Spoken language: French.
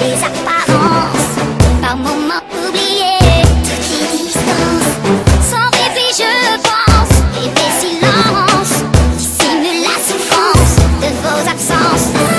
les apparences, par moments oubliées, toutes les distances. Sans rêver, je pense, et des silences, dissimule la souffrance de vos absences.